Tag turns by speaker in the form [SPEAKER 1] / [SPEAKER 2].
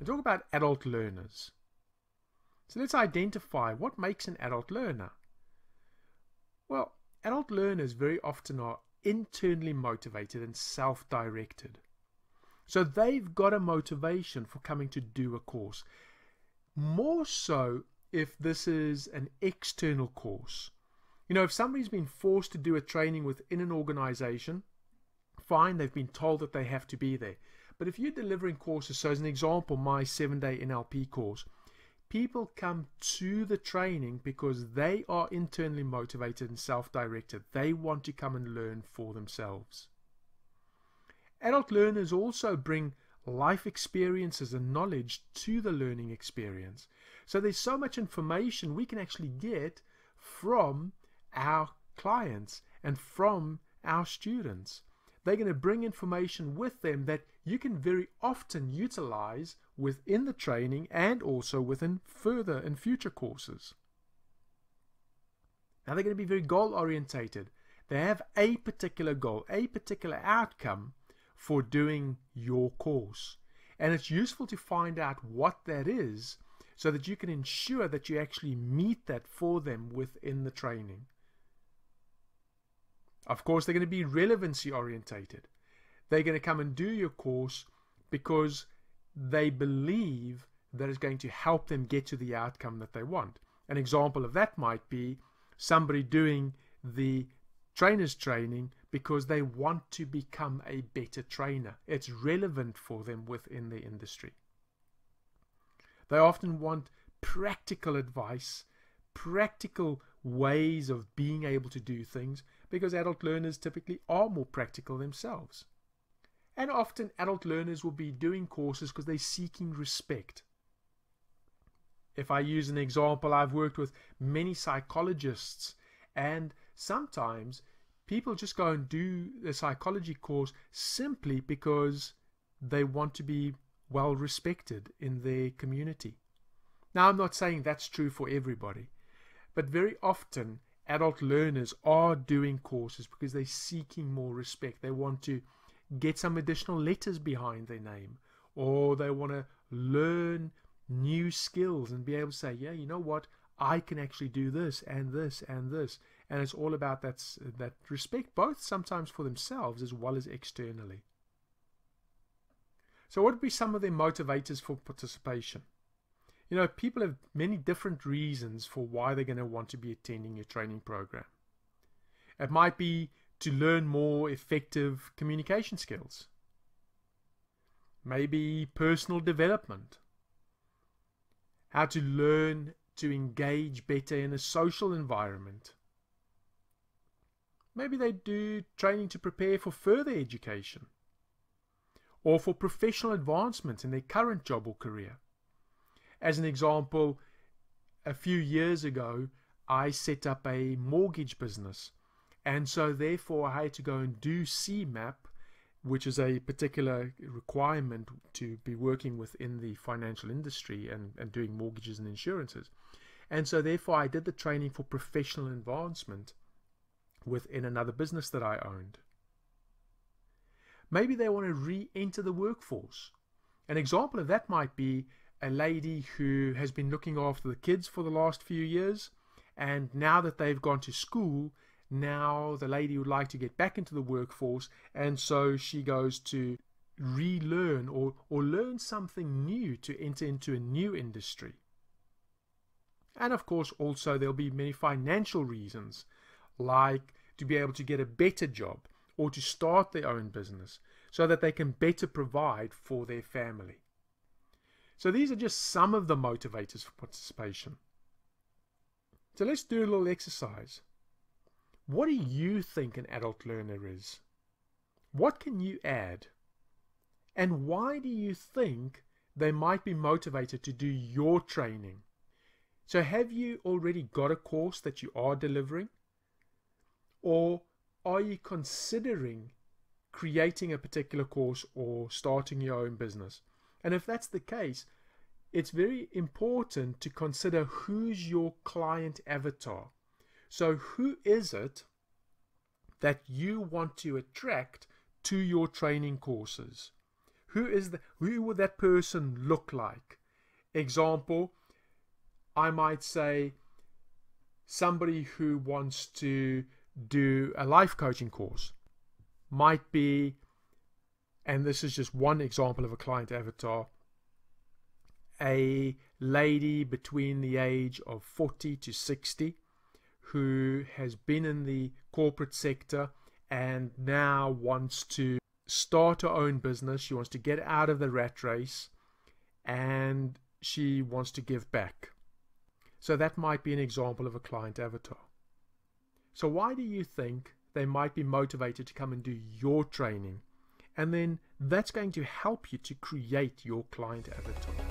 [SPEAKER 1] and talk about adult learners. So let's identify what makes an adult learner. Well, adult learners very often are internally motivated and self directed. So they've got a motivation for coming to do a course. More so if this is an external course. You know, if somebody's been forced to do a training within an organization, fine, they've been told that they have to be there. But if you're delivering courses, so as an example, my seven day NLP course, people come to the training because they are internally motivated and self directed. They want to come and learn for themselves. Adult learners also bring life experiences and knowledge to the learning experience. So there's so much information we can actually get from our clients and from our students. They're going to bring information with them that you can very often utilize within the training and also within further and future courses. Now they're going to be very goal orientated. They have a particular goal, a particular outcome for doing your course. And it's useful to find out what that is so that you can ensure that you actually meet that for them within the training. Of course, they're going to be relevancy orientated. They're going to come and do your course because they believe that it's going to help them get to the outcome that they want. An example of that might be somebody doing the trainer's training because they want to become a better trainer. It's relevant for them within the industry. They often want practical advice, practical ways of being able to do things because adult learners typically are more practical themselves. And often adult learners will be doing courses because they're seeking respect. If I use an example, I've worked with many psychologists, and sometimes people just go and do a psychology course simply because they want to be well respected in their community. Now, I'm not saying that's true for everybody, but very often adult learners are doing courses because they're seeking more respect. They want to get some additional letters behind their name, or they want to learn new skills and be able to say, yeah, you know what, I can actually do this and this and this. And it's all about that that respect both sometimes for themselves as well as externally. So what would be some of their motivators for participation? You know people have many different reasons for why they're going to want to be attending your training program. It might be to learn more effective communication skills maybe personal development how to learn to engage better in a social environment Maybe they do training to prepare for further education or for professional advancement in their current job or career. As an example, a few years ago, I set up a mortgage business. And so, therefore, I had to go and do CeMAP, which is a particular requirement to be working within the financial industry and, and doing mortgages and insurances. And so, therefore, I did the training for professional advancement within another business that I owned. Maybe they want to re enter the workforce. An example of that might be a lady who has been looking after the kids for the last few years, and now that they've gone to school, now the lady would like to get back into the workforce, and so she goes to relearn or, or learn something new to enter into a new industry. And of course, also there'll be many financial reasons like to be able to get a better job or to start their own business so that they can better provide for their family. So these are just some of the motivators for participation. So let's do a little exercise. What do you think an adult learner is? What can you add? And why do you think they might be motivated to do your training? So have you already got a course that you are delivering? Or are you considering creating a particular course or starting your own business? And if that's the case, it's very important to consider who's your client avatar. So, who is it that you want to attract to your training courses? who is the who would that person look like? Example, I might say somebody who wants to do a life coaching course might be and this is just one example of a client avatar a lady between the age of 40 to 60 who has been in the corporate sector and now wants to start her own business. She wants to get out of the rat race and she wants to give back. So that might be an example of a client avatar. So, why do you think they might be motivated to come and do your training? And then that's going to help you to create your client avatar.